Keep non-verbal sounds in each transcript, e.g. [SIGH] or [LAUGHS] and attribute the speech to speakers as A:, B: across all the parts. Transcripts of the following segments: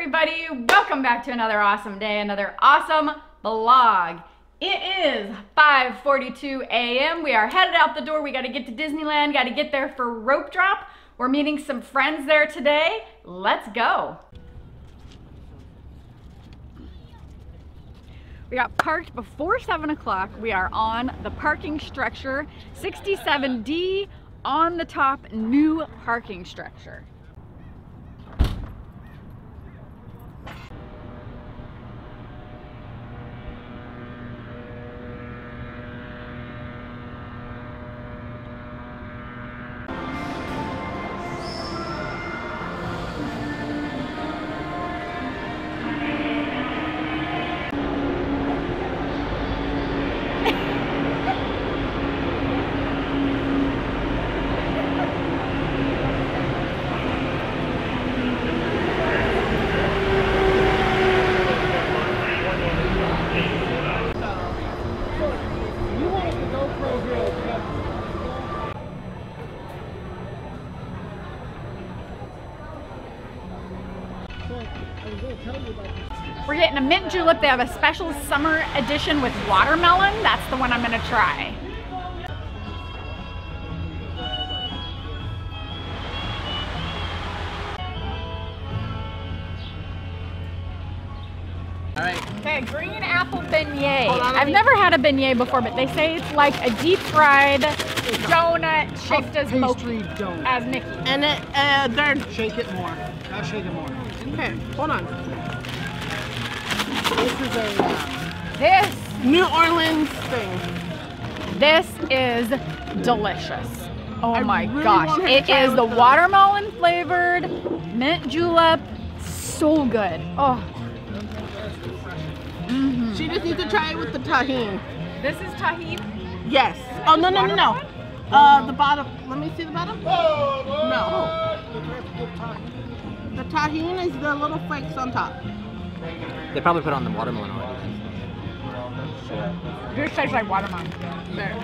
A: everybody. Welcome back to another awesome day, another awesome vlog. It is 5:42 a.m. We are headed out the door. We got to get to Disneyland. Got to get there for rope drop. We're meeting some friends there today. Let's go. We got parked before 7 o'clock. We are on the parking structure, 67D on the top new parking structure. We're getting a mint julep. They have a special summer edition with watermelon. That's the one I'm gonna try. Okay, green apple beignet. I've never had a beignet before, but they say it's like a deep fried donut shaped as,
B: pastry donut.
A: as Mickey.
C: And it, uh, they're,
B: Shake it more. Now shake it more.
C: Okay, hold on.
B: This is a uh,
A: This,
C: New Orleans thing.
A: this is delicious. Oh
C: I
A: my
C: really
A: gosh.
C: want her to
A: It
C: try
A: is
C: it
A: the
C: with
A: watermelon flavored mint julep. So good. Oh,
C: She just needs to try it with the Tajín.
A: this is Tajín.
C: Yes. Oh, no, no, no, no. Uh, the bottom. Let me see the bottom. No. The Tajín is the little flakes on top.
D: They probably put on the watermelon already.
A: This tastes like watermelon.
C: There.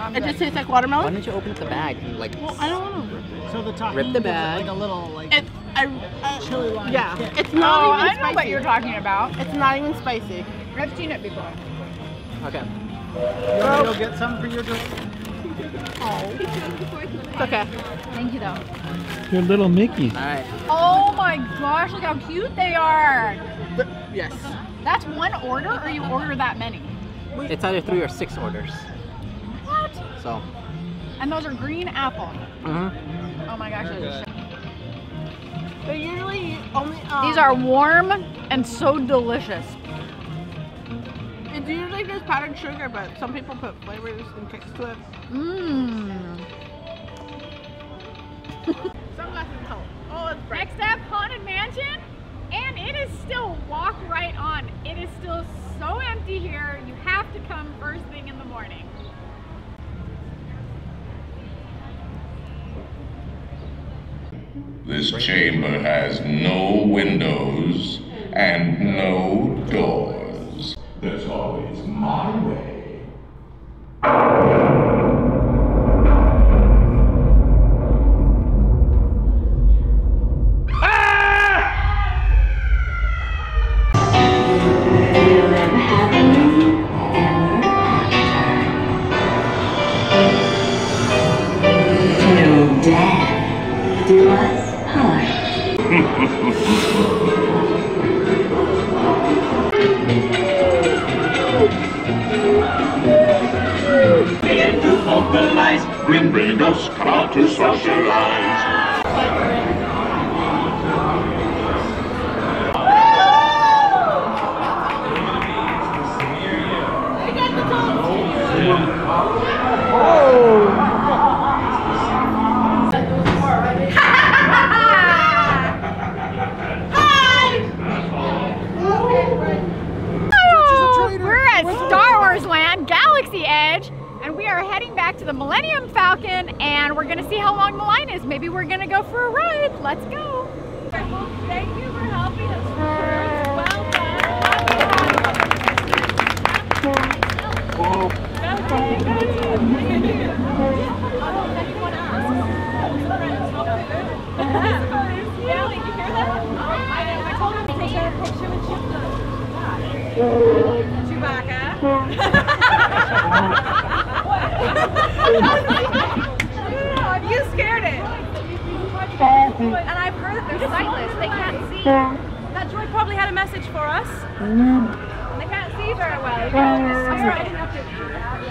A: I'm
C: It
A: good.
C: just tastes like watermelon.
D: Why
C: watermelon.
D: didn't you open up the bag and like?
C: Well, I don't want to.
B: so the tahini
D: Rip the bag.
B: like a little like
C: It's I, I
B: chili lime.
C: yeah.
B: kick.
C: It's
A: Oh,
C: not
A: I
C: even
A: know
C: spicy.
A: what you're talking about.
C: It's not even spicy.
A: I've seen it before.
D: Okay.
B: You want to go get some for your drink? Oh.
C: It's okay.
A: Thank you though.
E: They're little Mickeys.
D: All right.
A: Oh my gosh, look how cute they are.
C: The- yes.
A: That's one order or you order that many?
D: It's either three or six orders.
A: What?
D: So.
A: And those are green apple.
D: Mm-hmm.
A: Oh my gosh, those are
C: They usually only. Um,
A: These are warm and so delicious.
C: It's usually just powdered sugar, but some people put flavors and kicks to it.
A: Mmm.
C: Sunglasses help. Oh, it's bright.
A: Next up, Haunted Mansion. And it is still walk right on. It is still so empty here. You have to come first thing in the morning.
F: This chamber has no windows and no doors. There's always my way. Bring ghosts, come out to socialize.
A: Go for a ride. Let's go. And I've heard that they're sightless. They can't see. That droid probably had a message for us. They can't see very well. They can only swear.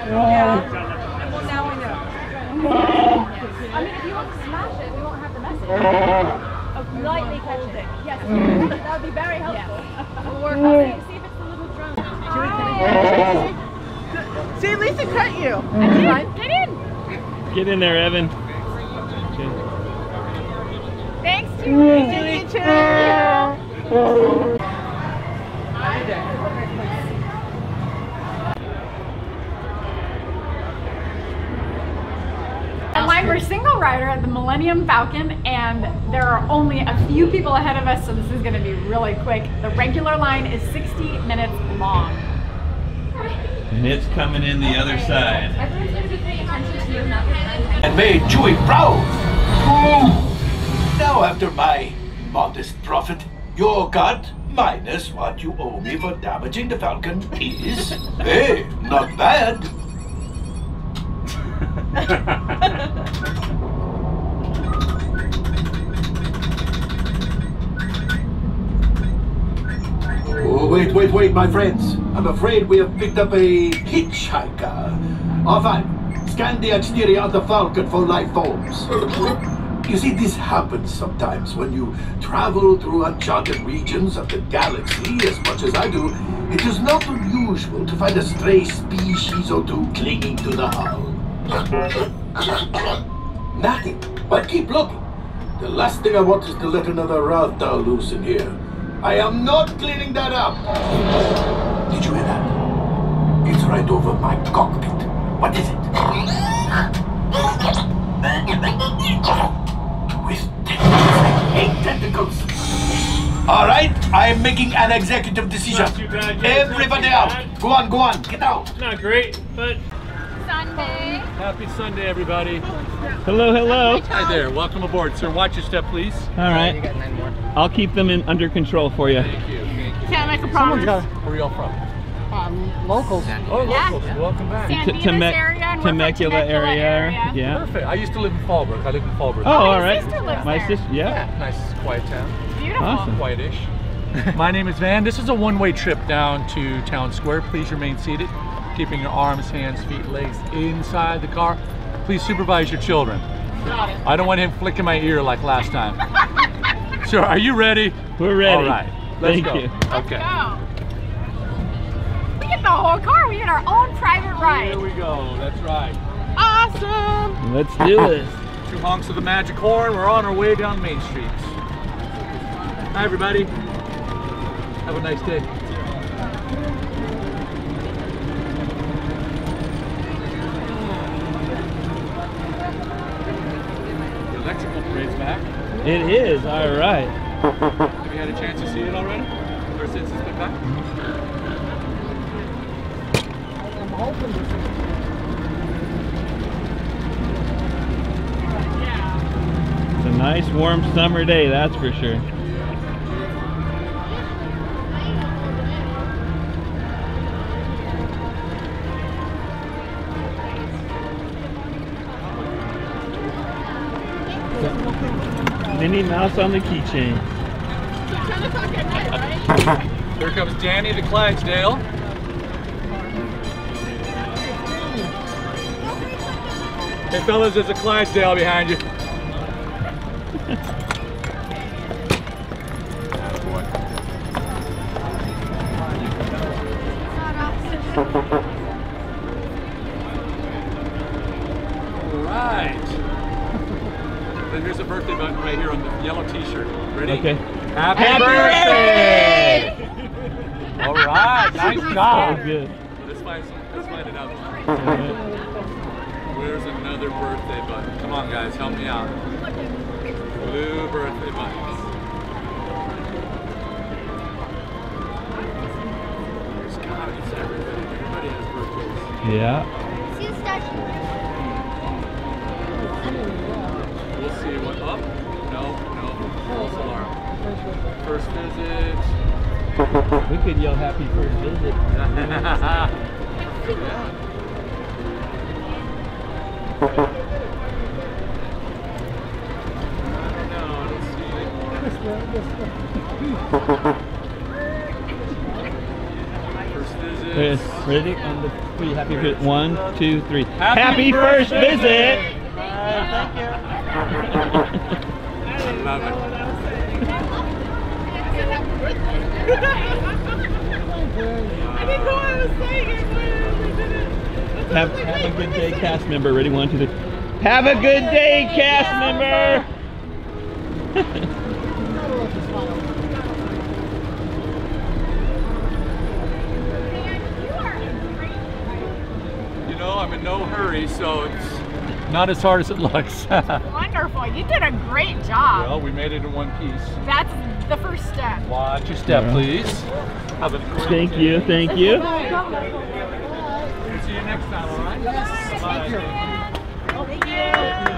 A: Yeah. Well, now we know. I mean, if you want to smash it, we won't have the message. Oh, lightly hold it. Yes, that would be very helpful. We'll work on it. See if it's the little drone.
C: See, Lisa cut you.
A: Get in.
E: Get in there, Evan.
A: We're single rider at the Millennium Falcon, and there are only a few people ahead of us, so this is going to be really quick. The regular line is 60 minutes long.
E: And it's coming in the other side.
A: Everyone's going to be paying attention to you, not
F: and made Chewie proud. Now, after my modest profit, your cut minus what you owe me for damaging the Falcon is, [LAUGHS] hey, not bad. [LAUGHS] Oh, wait, wait, wait, my friends. I'm afraid we have picked up a hitchhiker. All fine. Scan the exterior of the Falcon for life forms. Uh-huh. You see, this happens sometimes when you travel through uncharted regions of the galaxy as much as I do. It is not unusual to find a stray species or two clinging to the hull. [COUGHS] Nothing, but keep looking. The last thing I want is to let another Rathtar loose in here. I am not cleaning that up. Did you hear that? It's right over my cockpit. What is it? All right, I am making an executive decision.
E: Bad, James,
F: Everybody out.
E: bad.
F: Go on, go on, get out.
E: Not great, but
A: Sunday.
G: Happy Sunday, everybody.
E: hello, hello.
G: Hi there. Welcome aboard, sir. Watch your step, please.
E: All right.
D: You got nine more.
E: I'll keep them in under control for you.
G: Thank you. Thank you.
C: Can't make a promise.
G: Where are y'all from?
C: Um, locals.
G: Oh,
A: Yeah.
G: locals. Welcome back.
A: San
E: T- Teme-
A: area and
E: Temecula
A: Temecula
E: area.
A: area.
E: Yeah.
G: Perfect. I used to live in Fallbrook. I live in Fallbrook.
E: Oh,
A: my
E: all right.
A: sister lives
E: My
A: there.
E: sister. Yeah.
G: Nice, quiet town.
A: Beautiful.
E: Awesome.
G: Quietish. [LAUGHS] My name is Van. This is a one-way trip down to Town Square. Please remain seated, keeping your arms, hands, feet, legs inside the car. Please supervise your children. I don't want him flicking my ear like last time. [LAUGHS] Sure. Are you ready?
E: We're ready.
G: All right. Let's
E: Thank
G: go.
E: you.
G: Okay.
A: Go. We get the whole car. We get our own private ride.
G: Here we go. That's right.
C: Awesome.
E: Let's do [LAUGHS] this.
G: Two honks of the magic horn. We're on our way down Main Street. Hi, everybody. Have a nice day. The electrical parade's back.
E: It is. All right.
G: Have you had a chance to see it already? Or since it's been back?
E: It's a nice warm summer day, that's for sure. Minnie Mouse on the keychain.
G: Here comes Danny the Clydesdale. Hey fellas, there's a Clydesdale behind you. Alright. Then here's a birthday button right here on the yellow t-shirt. Ready?
E: Okay.
G: Happy,
E: Happy
G: birthday! Alright, nice [LAUGHS] job.
E: good.
G: Let's find let's find it out.
E: All right.
G: Where's another birthday button? Come on, guys, help me out. Blue birthday buttons. There's God, it's everybody. Everybody has birthdays.
E: Yeah.
G: We'll see what up. No, no. False alarm. First visit.
E: We could yell happy first visit. [LAUGHS] [LAUGHS] Okay, ready? On the three. Happy visit. One, two, three. Happy, first visit.
C: I [LAUGHS] [LAUGHS] didn't know I was saying it.
E: Have, have a good day, cast member. Ready? One, two, three. Have a good day, cast member.
G: You know, I'm in no hurry, so it's not as hard as it looks. [LAUGHS]
A: Wonderful. You did a great job.
G: well, we made it in one piece.
A: That's the first step.
G: Watch your step,
E: Yeah.
G: please. Have a great
E: Thank
G: day.
E: you. Thank you. [LAUGHS]
G: next time, all right? Yes. Thank you. Thank you.